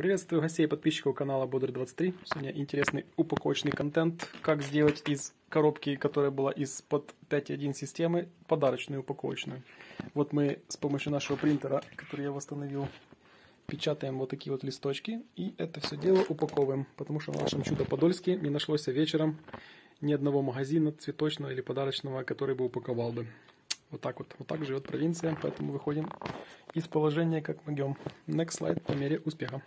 Приветствую гостей и подписчиков канала Бодр23. Сегодня интересный упаковочный контент, как сделать из коробки, которая была из-под 5.1 системы, подарочную упаковочную. Вот мы с помощью нашего принтера, который я восстановил, печатаем вот такие вот листочки и это все дело упаковываем, потому что в нашем Чудо-Подольске не нашлось вечером ни одного магазина цветочного или подарочного, который бы упаковал бы. Вот так вот. Вот так живет провинция, поэтому выходим из положения как могем. Next slide по мере успеха.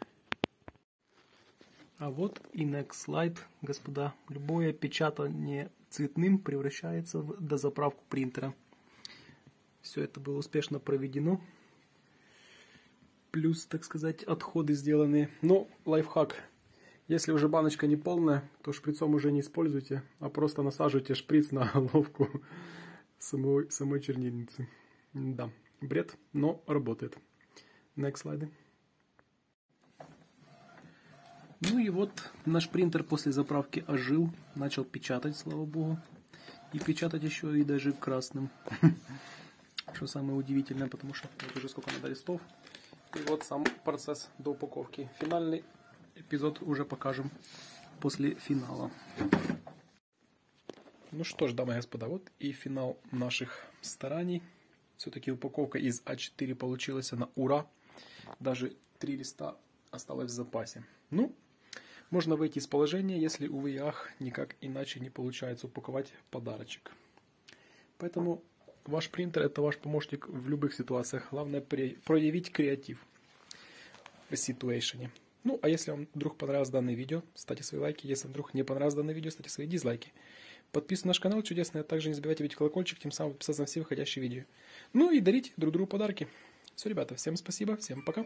А вот и next slide, господа. Любое печатание цветным превращается в дозаправку принтера. Все это было успешно проведено. Плюс, так сказать, отходы сделаны. Но лайфхак. Если уже баночка не полная, то шприцом уже не используйте, а просто насаживайте шприц на головку самой, самой чернильницы. Да, бред, но работает. Next слайды. Ну и вот наш принтер после заправки ожил, начал печатать, слава богу. И печатать еще и даже красным. Что самое удивительное, потому что вот уже сколько надо листов. И вот сам процесс до упаковки. Финальный эпизод уже покажем после финала. Ну что ж, дамы и господа, вот и финал наших стараний. Все-таки упаковка из А4 получилась на ура. Даже три листа осталось в запасе. Ну, можно выйти из положения, если, увы и ах, никак иначе не получается упаковать подарочек. Поэтому ваш принтер это ваш помощник в любых ситуациях. Главное проявить креатив в ситуации. Ну, а если вам вдруг понравилось данное видео, ставьте свои лайки. Если вдруг не понравилось данное видео, ставьте свои дизлайки. Подписывайтесь на наш канал чудесный, а также не забывайте бить колокольчик, тем самым подписаться на все выходящие видео. Ну и дарите друг другу подарки. Все, ребята, всем спасибо, всем пока.